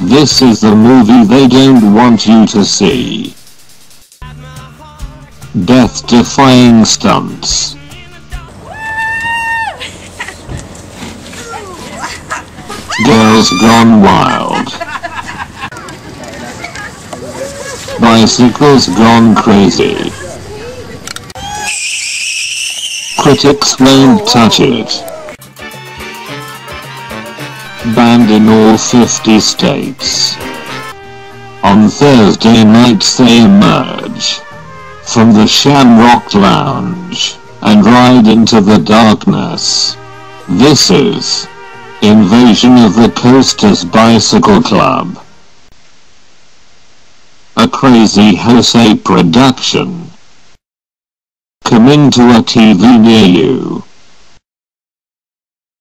This is the movie they don't want you to see. Death-defying stunts. Girls Gone Wild. Bicycles Gone Crazy. Critics won't touch it. Banned in all 50 states. On Thursday nights they emerge from the Shamrock Lounge and ride into the darkness. This is Invasion of the Coasters Bicycle Club. A crazy Jose production. Coming to a TV near you.